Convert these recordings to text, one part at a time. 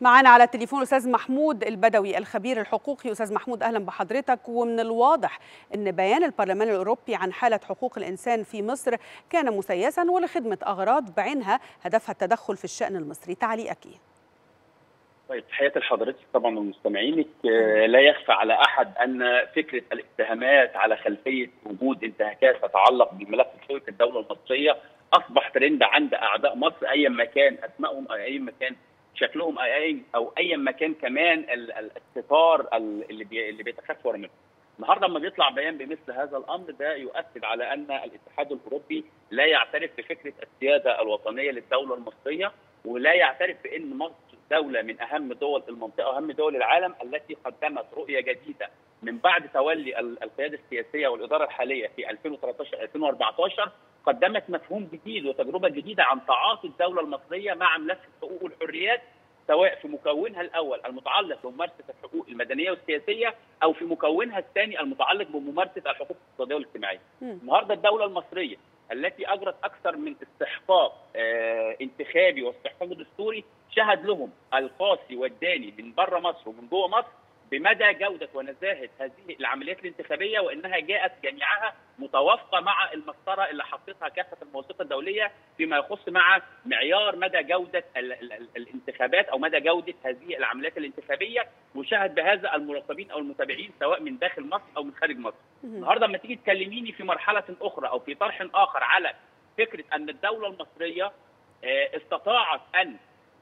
معانا على التليفون أستاذ محمود البدوي الخبير الحقوقي. أستاذ محمود أهلا بحضرتك. ومن الواضح إن بيان البرلمان الأوروبي عن حالة حقوق الإنسان في مصر كان مسيسا ولخدمة أغراض بعينها هدفها التدخل في الشأن المصري. تعليقك. إيه طيب تحياتي لحضرتك طبعا ومستمعينك. لا يخفى على أحد أن فكرة الاتهامات على خلفية وجود انتهاكات تتعلق بملف حقوق الدولة المصرية أصبح ترند عند اعداء مصر ايا ما كان اسمائهم أو ايا ما كان شكلهم أي أو ايا ما كان كمان الستار اللي اللي بيتخفى منهم. النهارده لما بيطلع بيان بمثل هذا الأمر ده يؤكد على أن الاتحاد الأوروبي لا يعترف بفكرة السيادة الوطنية للدولة المصرية ولا يعترف بأن مصر دولة من أهم دول المنطقة وأهم دول العالم التي قدمت رؤية جديدة من بعد تولي القيادة السياسية والإدارة الحالية في 2013 2014 قدمت مفهوم جديد وتجربة جديدة عن تعاطي الدولة المصرية مع ملف الحقوق والحريات سواء في مكونها الأول المتعلق بممارسة الحقوق المدنية والسياسية أو في مكونها الثاني المتعلق بممارسة الحقوق الاقتصادية والاجتماعية. النهارده الدولة المصرية التي أجرت أكثر من استحقاق آه انتخابي واستحقاق دستوري شهد لهم القاسي والداني من بره مصر ومن جوه مصر بمدى جودة ونزاهة هذه العمليات الانتخابية وإنها جاءت جميعها متوافقة مع المسطرة اللي حطتها كافة المواثيق الدولية فيما يخص مع معيار مدى جودة ال ال ال الانتخابات أو مدى جودة هذه العمليات الانتخابية وشهد بهذا المراقبين أو المتابعين سواء من داخل مصر أو من خارج مصر. النهاردة لما تيجي تكلميني في مرحلة أخرى أو في طرح آخر على فكرة أن الدولة المصرية استطاعت أن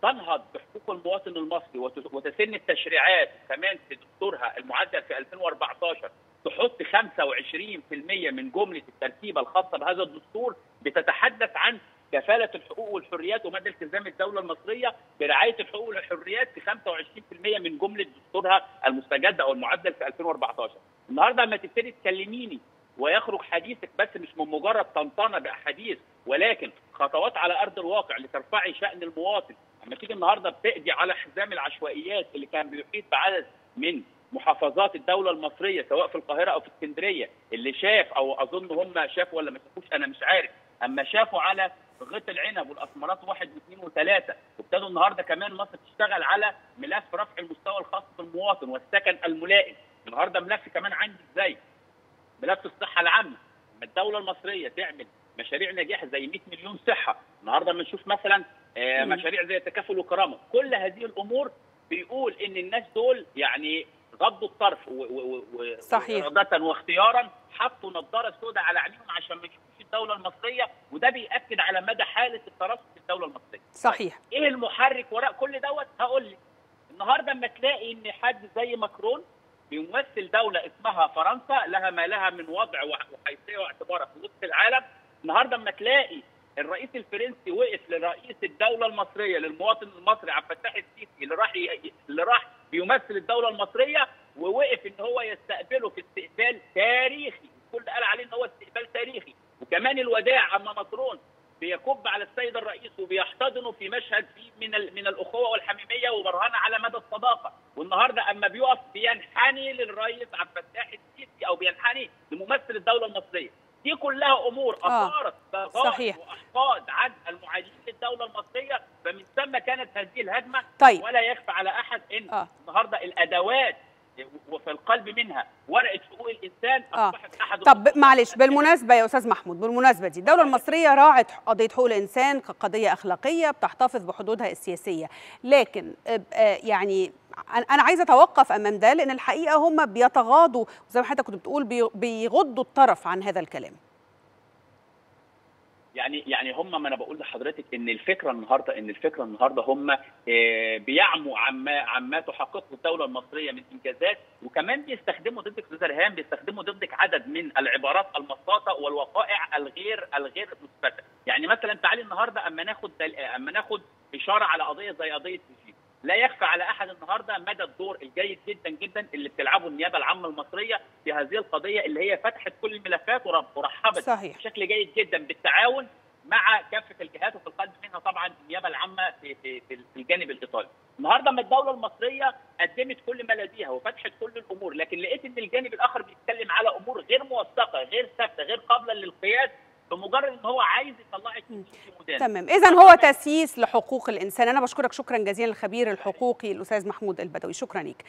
تنهض بحقوق المواطن المصري وتسن التشريعات كمان في دستورها المعدل في 2014 تحط 25% من جملة الترتيبه الخاصة بهذا الدستور بتتحدث عن كفالة الحقوق والحريات ومدى التزام الدولة المصرية برعاية الحقوق والحريات في 25% من جملة دستورها المستجد أو المعدل في 2014 النهارده لما تبتدي تكلميني ويخرج حديثك بس مش من مجرد طنطنه بأحاديث ولكن خطوات على أرض الواقع لترفعي شأن المواطن لما تيجي النهارده بتقضي على حزام العشوائيات اللي كان بيحيط بعدد من محافظات الدولة المصرية سواء في القاهرة أو في اسكندرية اللي شاف أو أظن هم شافوا ولا ما شافوش أنا مش عارف. أما شافوا على غيط العنب والأسمرات واحد واثنين وثلاثة وابتدوا النهارده كمان مصر تشتغل على ملف رفع المستوى الخاص بالمواطن والسكن الملائم. النهارده ملف كمان عندي إزاي؟ ملف الصحة العامة. الدولة المصرية تعمل مشاريع نجاح زي 100 مليون صحة النهارده بنشوف مثلا آه مشاريع زي التكافل والكرامه كل هذه الأمور بيقول إن الناس دول يعني غضوا الطرف صحيح وإرادة واختيارا حطوا نظارة سوداء على عينيهم عشان ما يشوفوش الدولة المصرية وده بيأكد على مدى حالة الترصد في الدولة المصرية. صحيح. إيه المحرك وراء كل دوت؟ هقول لك. النهارده اما تلاقي إن حد زي ماكرون بيمثل دولة اسمها فرنسا لها ما لها من وضع وحيثية واعتبار في وسط العالم، النهارده اما تلاقي الرئيس الفرنسي وقف لرئيس الدولة المصرية للمواطن المصري عبد الفتاح السيسي اللي راح اللي راح بيمثل الدولة المصرية ووقف إن هو يستقبله في استقبال تاريخي. الكل قال عليه إن هو استقبال تاريخي. وكمان الوداع أما ماكرون بيكب على السيد الرئيس وبيحتضنه في مشهد فيه من من الأخوة والحميمية وبرهانه على مدى الصداقة. والنهاردة أما بيقف بينحني للرئيس عبد الفتاح السيسي أو بينحني لممثل الدولة المصرية. دي كلها أمور أثارت صحيح وأحقاد عن المعادين للدوله المصرية فمن ثم كانت هذه الهجمة طيب. ولا يخفى على أحد إن آه. النهارده الأدوات وفي القلب منها ورقة حقوق الإنسان أصبحت آه. أحد طب معلش بالمناسبة يا أستاذ محمود بالمناسبة دي الدولة المصرية راعت قضية حقوق الإنسان كقضية أخلاقية بتحتفظ بحدودها السياسية لكن يعني أنا عايزة أتوقف أمام ده لأن الحقيقة هم بيتغاضوا زي ما حضرتك كنت بتقول بيغضوا الطرف عن هذا الكلام. يعني يعني هم ما أنا بقول لحضرتك إن الفكرة النهارده إن الفكرة النهارده هم بيعموا عما عما تحققه الدولة المصرية من إنجازات وكمان بيستخدموا ضدك أستاذ ريهام بيستخدموا ضدك عدد من العبارات المطاطه والوقائع الغير الغير مثبتة. يعني مثلا تعالي النهارده أما ناخد أما ناخد إشارة على قضية زي قضية سجين لا يخفى على أحد النهارده مدى الدور الجيد جدا جدا اللي بتلعبه النيابة العامة المصرية في هذه القضية اللي هي فتحت كل الملفات ورحبت صحيح. بشكل جيد جدا بالتعاون مع كافة الجهات وفي القلب منها طبعا النيابة العامة في في في الجانب الإيطالي. النهارده ما الدولة المصرية قدمت كل ما لديها وفتحت كل الأمور لكن لقيت إن الجانب الآخر بيتكلم على أمور غير موثقة غير ثابتة غير قابلة للقياس بمجرد إن هو عايز يطلعك مدان تمام. اذا هو تسييس لحقوق الإنسان. أنا بشكرك. شكرا جزيلا الخبير الحقوقي الأستاذ محمود البدوي. شكرا ليك.